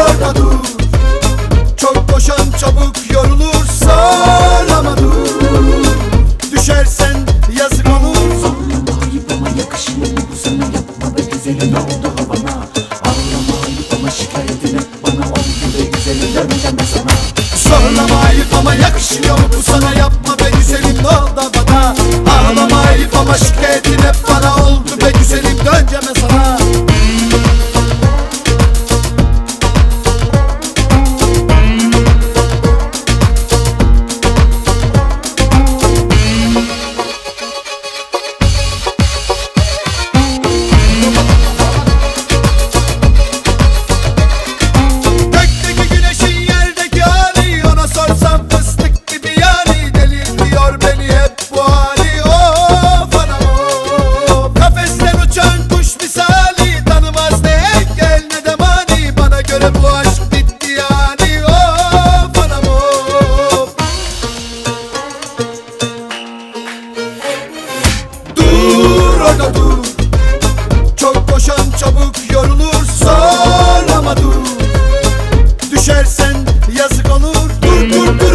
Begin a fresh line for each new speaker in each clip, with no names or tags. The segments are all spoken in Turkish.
orada dur. Çok koşan çabuk yorulur sağlama dur. Düşersen yazık olur. Ağlama ayıp ama yakışmıyor bu sana yapma be güzelim. Ne oldu havana? Ağlama ayıp ama şikayetin et bana oldu be güzelim döneceğim ben sana. Zorlama ayıp ama yakışmıyor bu sana yapma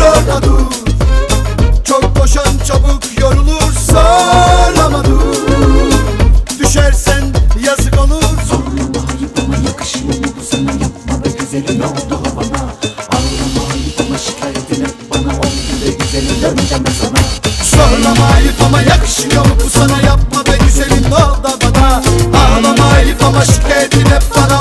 burada dur. Çok koşan çabuk yorulur sağlama dur. Düşersen yazık olur. Zorlama ayıp ama yakışmıyor bu sana? Yapma be güzelim oldu havana Ağlama ayıp ama şikayetin hep bana Oldu be güzelim döneceğim ben sana. Zorlama ayıp ama yakışmıyor bu sana? Yapma be güzelim oldu havana Ağlama ayıp ama şikayetin hep bana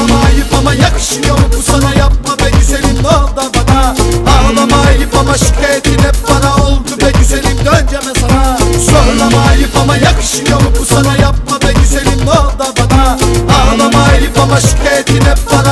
Zorlama ayıp ama yakışıyor mu bu sana yapma be güzelim ne oldu bana? Ağlama ayıp ama şikayetin hep bana oldu be güzelim dönceme sana. Zorlama ayıp ama yakışıyor mu bu sana yapma be güzelim ne oldu bana? Ağlama ayıp ama şikayetin hep bana